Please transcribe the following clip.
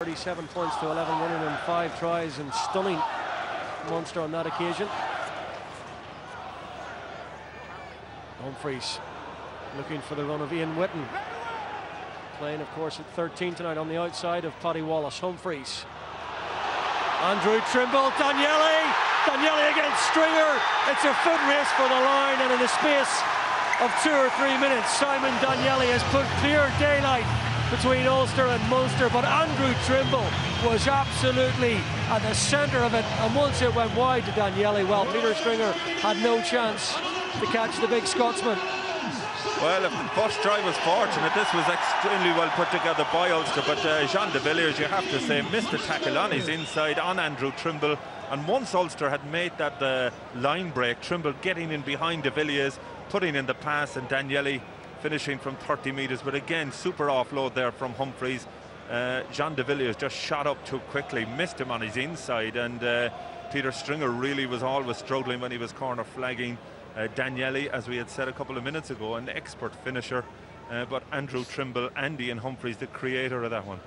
37 points to 11 winning and five tries and stunning Munster on that occasion. Humphreys looking for the run of Ian Whitten. Playing, of course, at 13 tonight on the outside of Paddy Wallace. Humphreys. Andrew Trimble, Danielli. Danielli against Stringer. It's a foot race for the line, and in the space of two or three minutes, Simon Danielli has put clear daylight between Ulster and Munster, but Andrew Trimble was absolutely at the centre of it, and once it went wide to Danielli, well, Peter Stringer had no chance to catch the big Scotsman. Well, if the first try was fortunate, this was extremely well put together by Ulster, but uh, Jean de Villiers, you have to say, missed the tackle on his inside on Andrew Trimble, and once Ulster had made that uh, line break, Trimble getting in behind de Villiers, putting in the pass, and Danielli finishing from 30 metres, but again, super offload there from Humphreys. Uh, Jean de Villiers just shot up too quickly, missed him on his inside, and uh, Peter Stringer really was always struggling when he was corner flagging. Uh, Danielli, as we had said a couple of minutes ago, an expert finisher. Uh, but Andrew Trimble Andy and Humphreys, the creator of that one.